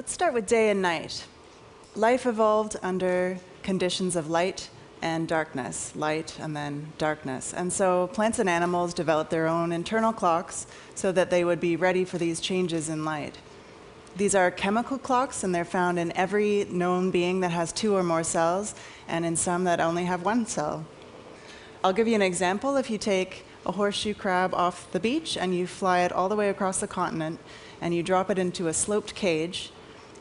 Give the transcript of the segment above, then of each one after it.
Let's start with day and night. Life evolved under conditions of light and darkness, light and then darkness. And so plants and animals developed their own internal clocks so that they would be ready for these changes in light. These are chemical clocks, and they're found in every known being that has two or more cells, and in some that only have one cell. I'll give you an example. If you take a horseshoe crab off the beach and you fly it all the way across the continent and you drop it into a sloped cage,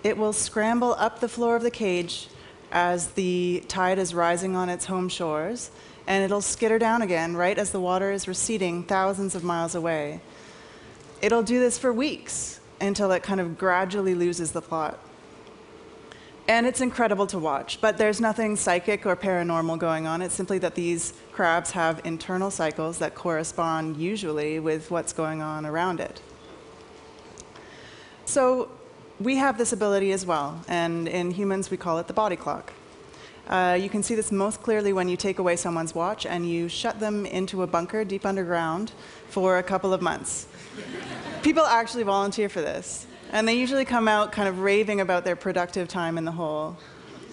it will scramble up the floor of the cage as the tide is rising on its home shores, and it'll skitter down again right as the water is receding thousands of miles away. It'll do this for weeks until it kind of gradually loses the plot. And it's incredible to watch, but there's nothing psychic or paranormal going on. It's simply that these crabs have internal cycles that correspond usually with what's going on around it. So we have this ability as well, and in humans we call it the body clock. Uh, you can see this most clearly when you take away someone's watch and you shut them into a bunker deep underground for a couple of months. People actually volunteer for this, and they usually come out kind of raving about their productive time in the hole.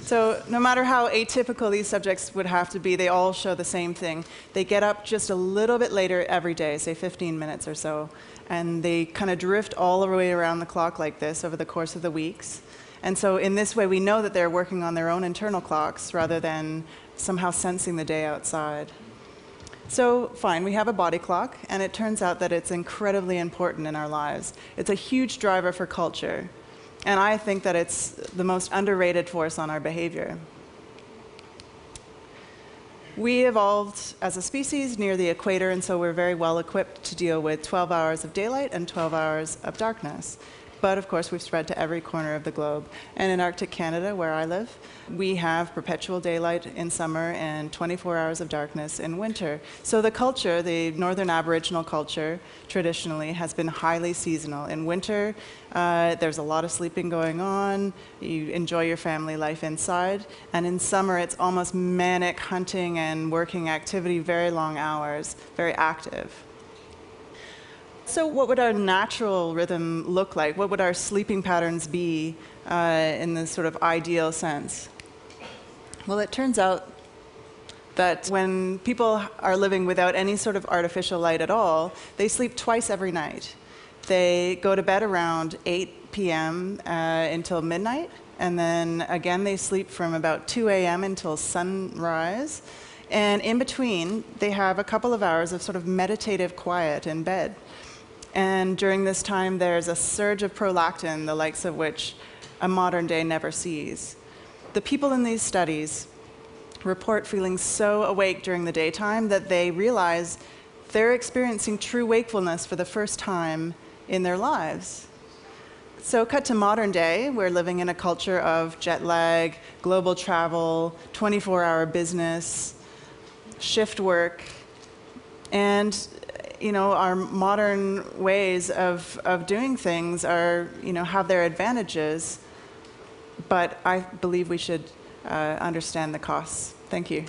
So, no matter how atypical these subjects would have to be, they all show the same thing. They get up just a little bit later every day, say 15 minutes or so, and they kind of drift all the way around the clock like this over the course of the weeks. And so, in this way, we know that they're working on their own internal clocks rather than somehow sensing the day outside. So, fine, we have a body clock, and it turns out that it's incredibly important in our lives. It's a huge driver for culture, and I think that it's the most underrated force on our behavior. We evolved as a species near the equator, and so we're very well equipped to deal with 12 hours of daylight and 12 hours of darkness. But of course, we've spread to every corner of the globe. And in Arctic Canada, where I live, we have perpetual daylight in summer and 24 hours of darkness in winter. So the culture, the northern Aboriginal culture, traditionally has been highly seasonal. In winter, uh, there's a lot of sleeping going on. You enjoy your family life inside. And in summer, it's almost manic hunting and working activity, very long hours, very active. So, what would our natural rhythm look like? What would our sleeping patterns be uh, in the sort of ideal sense? Well, it turns out that when people are living without any sort of artificial light at all, they sleep twice every night. They go to bed around 8 p.m. Uh, until midnight, and then again they sleep from about 2 a.m. until sunrise. And in between, they have a couple of hours of sort of meditative quiet in bed. And during this time, there's a surge of prolactin, the likes of which a modern day never sees. The people in these studies report feeling so awake during the daytime that they realize they're experiencing true wakefulness for the first time in their lives. So, cut to modern day, we're living in a culture of jet lag, global travel, 24 hour business, shift work, and you know, our modern ways of, of doing things are, you know, have their advantages, but I believe we should uh, understand the costs. Thank you.